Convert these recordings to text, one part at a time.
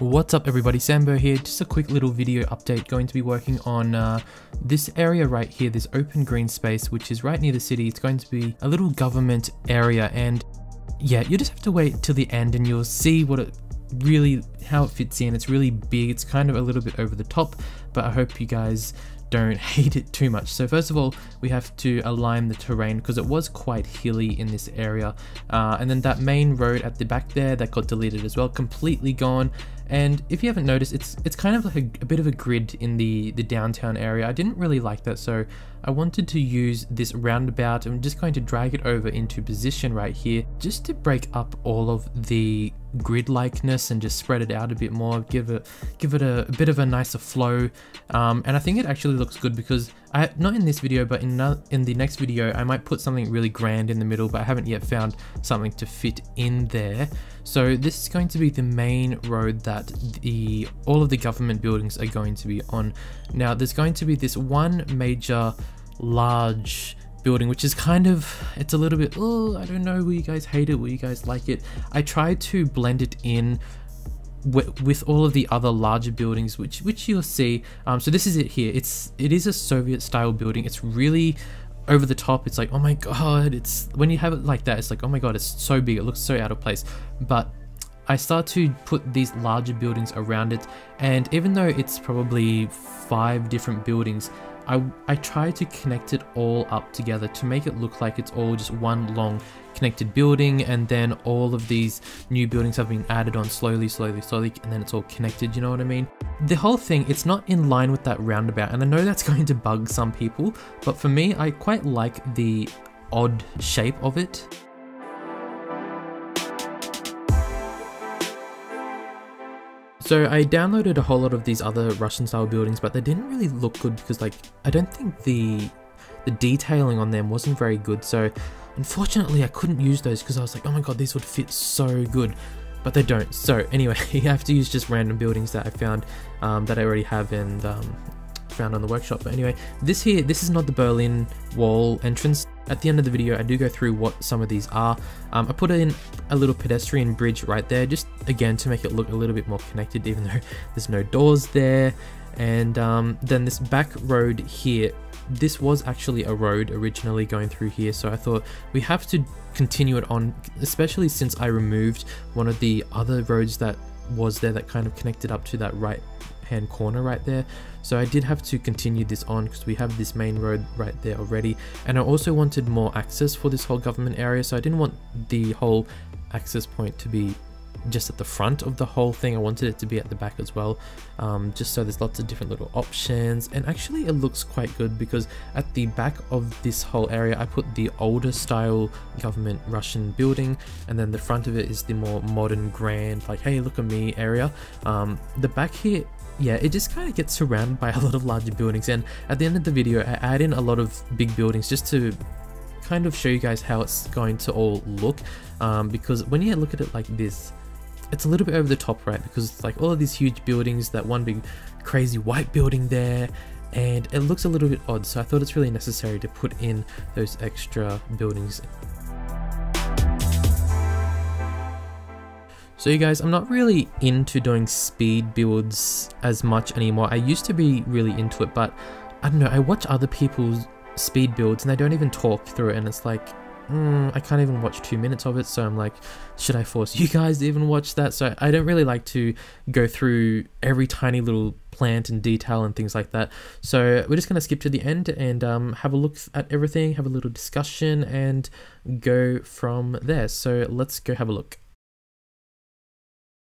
What's up everybody, Sam Bur here, just a quick little video update going to be working on uh, this area right here, this open green space which is right near the city. It's going to be a little government area and yeah, you just have to wait till the end and you'll see what it really, how it fits in. It's really big, it's kind of a little bit over the top, but I hope you guys don't hate it too much. So first of all, we have to align the terrain because it was quite hilly in this area. Uh, and then that main road at the back there that got deleted as well, completely gone. And if you haven't noticed, it's it's kind of like a, a, bit of a grid in the, the downtown area. I didn't really like that, so I wanted to use this roundabout. I'm just going to drag it over into position right here, just to break up all of the grid likeness and just spread it out a bit more, give it give it a, a bit of a nicer flow. Um, and I think it actually looks good because I not in this video, but in in the next video, I might put something really grand in the middle, but I haven't yet found something to fit in there. So this is going to be the main road that the all of the government buildings are going to be on. Now there's going to be this one major large building which is kind of it's a little bit oh I don't know will you guys hate it will you guys like it I tried to blend it in with all of the other larger buildings which which you'll see. Um, so this is it here. It's it is a Soviet style building. It's really over the top. It's like oh my god it's when you have it like that it's like oh my god it's so big. It looks so out of place. But I start to put these larger buildings around it. And even though it's probably five different buildings I, I try to connect it all up together to make it look like it's all just one long connected building and then all of these new buildings have been added on slowly, slowly, slowly, and then it's all connected, you know what I mean? The whole thing, it's not in line with that roundabout, and I know that's going to bug some people, but for me, I quite like the odd shape of it. So I downloaded a whole lot of these other Russian style buildings, but they didn't really look good because like, I don't think the the detailing on them wasn't very good. So unfortunately I couldn't use those because I was like, oh my god, these would fit so good, but they don't. So anyway, you have to use just random buildings that I found um, that I already have and um, found on the workshop. But anyway, this here, this is not the Berlin Wall entrance. At the end of the video, I do go through what some of these are. Um, I put in a little pedestrian bridge right there, just again to make it look a little bit more connected, even though there's no doors there. And um, then this back road here, this was actually a road originally going through here, so I thought we have to continue it on, especially since I removed one of the other roads that was there that kind of connected up to that right hand corner right there so I did have to continue this on because we have this main road right there already and I also wanted more access for this whole government area so I didn't want the whole access point to be just at the front of the whole thing. I wanted it to be at the back as well, um, just so there's lots of different little options. And actually it looks quite good because at the back of this whole area, I put the older style government Russian building, and then the front of it is the more modern, grand, like, hey, look at me area. Um, the back here yeah, it just kind of gets surrounded by a lot of larger buildings and at the end of the video I add in a lot of big buildings just to kind of show you guys how it's going to all look um, because when you look at it like this it's a little bit over the top, right? Because it's like all of these huge buildings, that one big crazy white building there, and it looks a little bit odd. So I thought it's really necessary to put in those extra buildings. So you guys, I'm not really into doing speed builds as much anymore. I used to be really into it, but I don't know, I watch other people's speed builds and they don't even talk through it and it's like, mm, I can't even watch two minutes of it, so I'm like, should I force you guys to even watch that? So I don't really like to go through every tiny little plant and detail and things like that. So we're just going to skip to the end and um, have a look at everything, have a little discussion, and go from there. So let's go have a look.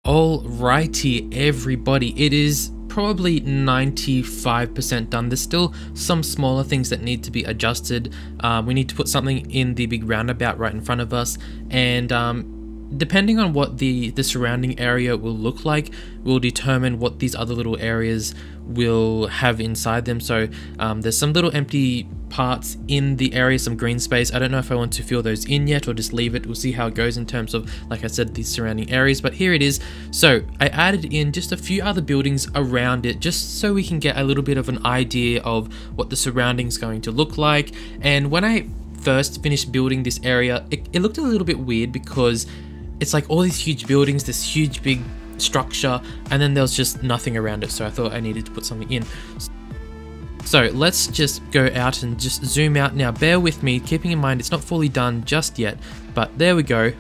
Alrighty, everybody, it is probably 95% done. There's still some smaller things that need to be adjusted. Uh, we need to put something in the big roundabout right in front of us and um, depending on what the, the surrounding area will look like, will determine what these other little areas will have inside them. So um, there's some little empty parts in the area, some green space. I don't know if I want to fill those in yet or just leave it. We'll see how it goes in terms of, like I said, these surrounding areas. But here it is. So I added in just a few other buildings around it just so we can get a little bit of an idea of what the surroundings going to look like. And when I first finished building this area, it, it looked a little bit weird because it's like all these huge buildings, this huge big structure and then there was just nothing around it so I thought I needed to put something in. So let's just go out and just zoom out now. Bear with me, keeping in mind it's not fully done just yet, but there we go.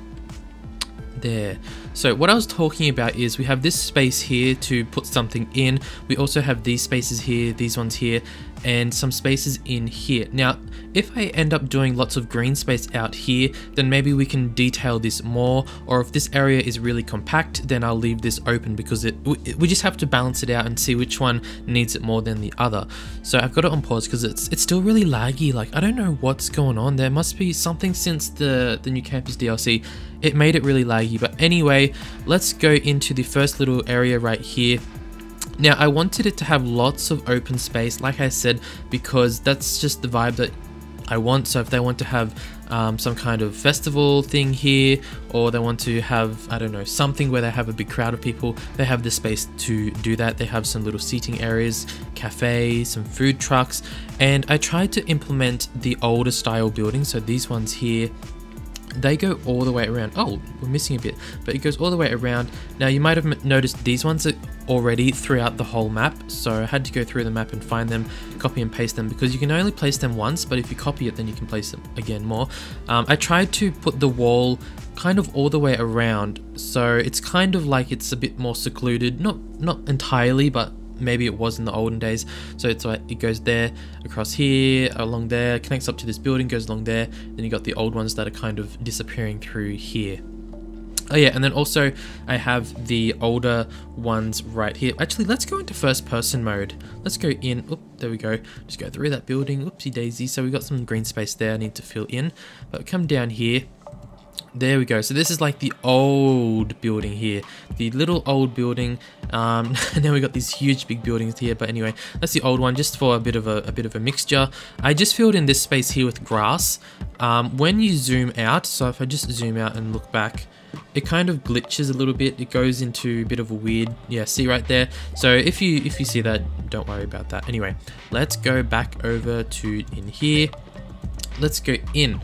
There. So what I was talking about is we have this space here to put something in. We also have these spaces here, these ones here, and some spaces in here. Now, if I end up doing lots of green space out here, then maybe we can detail this more, or if this area is really compact, then I'll leave this open because it we just have to balance it out and see which one needs it more than the other. So I've got it on pause because it's it's still really laggy, like I don't know what's going on, there must be something since the, the new campus DLC, it made it really laggy, but anyway, let's go into the first little area right here now I wanted it to have lots of open space, like I said, because that's just the vibe that I want. So if they want to have um, some kind of festival thing here, or they want to have, I don't know, something where they have a big crowd of people, they have the space to do that. They have some little seating areas, cafes, some food trucks, and I tried to implement the older style building. So these ones here, they go all the way around. Oh, we're missing a bit, but it goes all the way around. Now you might have noticed these ones are already throughout the whole map, so I had to go through the map and find them, copy and paste them, because you can only place them once, but if you copy it, then you can place them again more. Um, I tried to put the wall kind of all the way around, so it's kind of like it's a bit more secluded, not not entirely, but maybe it was in the olden days. So it's like it goes there, across here, along there, connects up to this building, goes along there. Then you got the old ones that are kind of disappearing through here. Oh yeah, and then also I have the older ones right here. Actually, let's go into first person mode. Let's go in. Oop, there we go. Just go through that building. Oopsie daisy. So we got some green space there I need to fill in. But come down here there we go. So this is like the old building here. The little old building. Um, and then we got these huge big buildings here. But anyway, that's the old one just for a bit of a, a bit of a mixture. I just filled in this space here with grass. Um, when you zoom out, so if I just zoom out and look back, it kind of glitches a little bit. It goes into a bit of a weird, yeah, see right there. So if you if you see that, don't worry about that. Anyway, let's go back over to in here. Let's go in.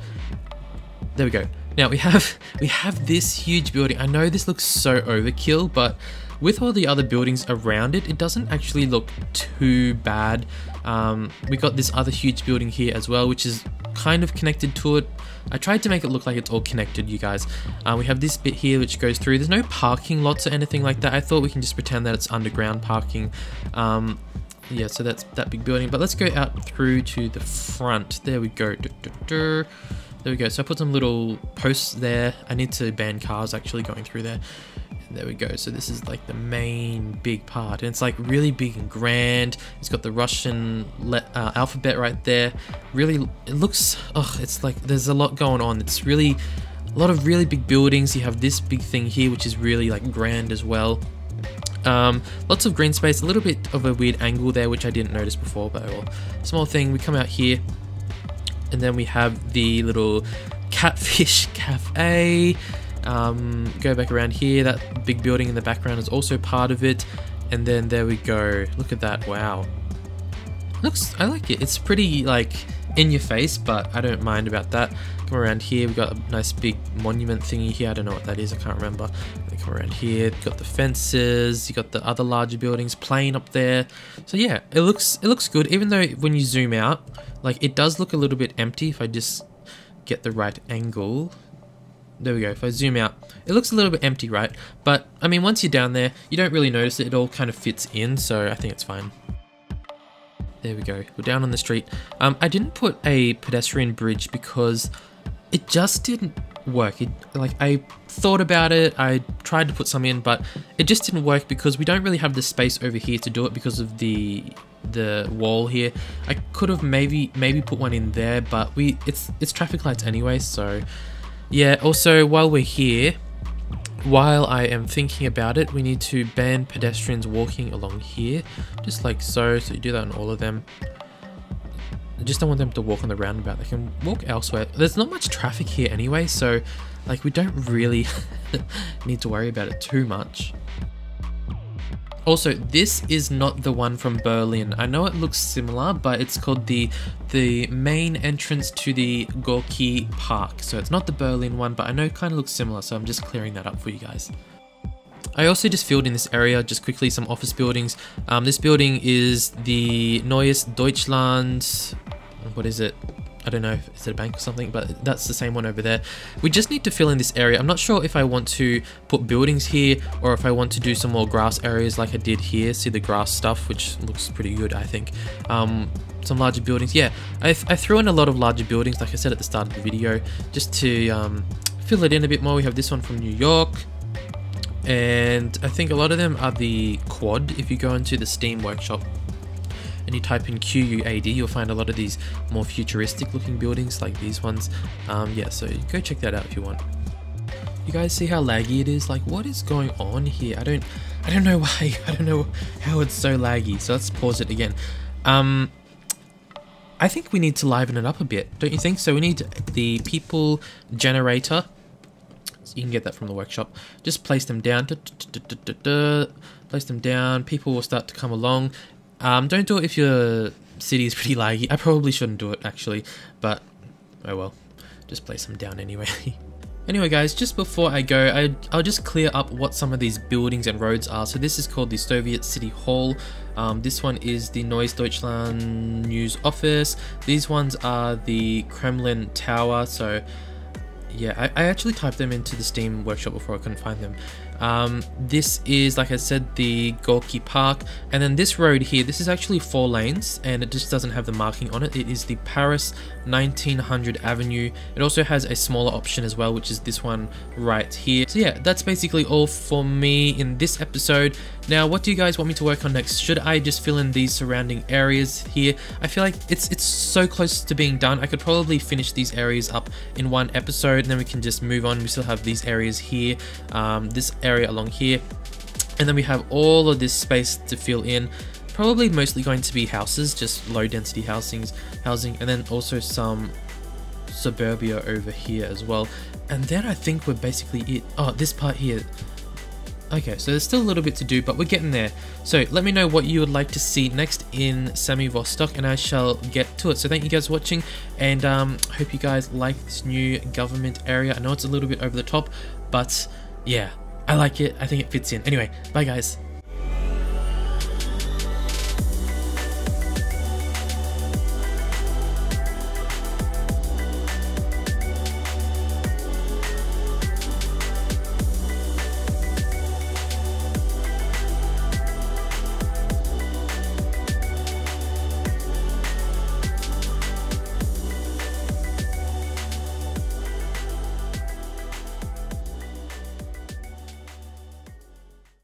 There we go. Now we have we have this huge building. I know this looks so overkill, but with all the other buildings around it, it doesn't actually look too bad. Um, we got this other huge building here as well, which is kind of connected to it. I tried to make it look like it's all connected, you guys. Uh, we have this bit here which goes through. There's no parking lots or anything like that. I thought we can just pretend that it's underground parking. Um, yeah, so that's that big building. But let's go out through to the front. There we go. There we go. So I put some little posts there. I need to ban cars actually going through there. There we go. So this is like the main big part. And it's like really big and grand. It's got the Russian uh, alphabet right there. Really, it looks, oh, it's like there's a lot going on. It's really, a lot of really big buildings. You have this big thing here, which is really like grand as well. Um, lots of green space, a little bit of a weird angle there, which I didn't notice before, but well, small thing. We come out here, and then we have the little catfish cafe. Um, go back around here. That big building in the background is also part of it. And then there we go. Look at that. Wow. Looks I like it. It's pretty like in your face but I don't mind about that come around here. We've got a nice big monument thingy here. I don't know what that is. I can't remember. Come around here. Got the fences. You got the other larger buildings plane up there. So yeah it looks it looks good. Even though when you zoom out like it does look a little bit empty if I just get the right angle. There we go, if I zoom out, it looks a little bit empty, right? But, I mean, once you're down there, you don't really notice it, it all kind of fits in, so I think it's fine. There we go, we're down on the street. Um, I didn't put a pedestrian bridge because it just didn't work. It, like, I thought about it, I tried to put some in, but it just didn't work because we don't really have the space over here to do it because of the the wall here. I could have maybe maybe put one in there, but we it's it's traffic lights anyway, so yeah. Also, while we're here, while I am thinking about it, we need to ban pedestrians walking along here, just like so. So you do that on all of them. I just don't want them to walk on the roundabout. They can walk elsewhere. There's not much traffic here anyway, so like we don't really need to worry about it too much. Also, this is not the one from Berlin. I know it looks similar, but it's called the the main entrance to the Gorki Park. So it's not the Berlin one, but I know it kind of looks similar, so I'm just clearing that up for you guys. I also just filled in this area, just quickly, some office buildings. Um, this building is the Neues Deutschland, what is it? I don't know if it's a bank or something, but that's the same one over there. We just need to fill in this area. I'm not sure if I want to put buildings here or if I want to do some more grass areas like I did here. See the grass stuff, which looks pretty good, I think. Um, some larger buildings. Yeah, I, I threw in a lot of larger buildings, like I said at the start of the video, just to um, fill it in a bit more. We have this one from New York. And I think a lot of them are the quad if you go into the Steam workshop and you type in QUAD, you'll find a lot of these more futuristic looking buildings like these ones. Um, yeah, so go check that out if you want. You guys see how laggy it is? Like, what is going on here? I don't, I don't know why. I don't know how it's so laggy. So let's pause it again. Um, I think we need to liven it up a bit, don't you think? So we need the people generator. So you can get that from the workshop. Just place them down. Place them down. People will start to come along. Um, don't do it if your city is pretty laggy. I probably shouldn't do it actually, but oh well. Just place them down anyway. anyway guys, just before I go, I, will just clear up what some of these buildings and roads are. So this is called the Soviet City Hall. Um, this one is the Neues Deutschland News Office. These ones are the Kremlin Tower. So yeah, I, I actually typed them into the Steam workshop before I couldn't find them. Um, this is, like I said, the Gorky Park. And then this road here, this is actually four lanes and it just doesn't have the marking on it. It is the Paris 1900 Avenue. It also has a smaller option as well, which is this one right here. So yeah, that's basically all for me in this episode. Now, what do you guys want me to work on next? Should I just fill in these surrounding areas here? I feel like it's it's so close to being done. I could probably finish these areas up in one episode and then we can just move on. We still have these areas here. Um, this area area along here. And then we have all of this space to fill in. Probably mostly going to be houses, just low density housings, housing, and then also some suburbia over here as well. And then I think we're basically it. Oh, this part here. Okay, so there's still a little bit to do, but we're getting there. So let me know what you would like to see next in Vostok, and I shall get to it. So thank you guys for watching, and um, hope you guys like this new government area. I know it's a little bit over the top, but yeah, I like it. I think it fits in. Anyway, bye guys.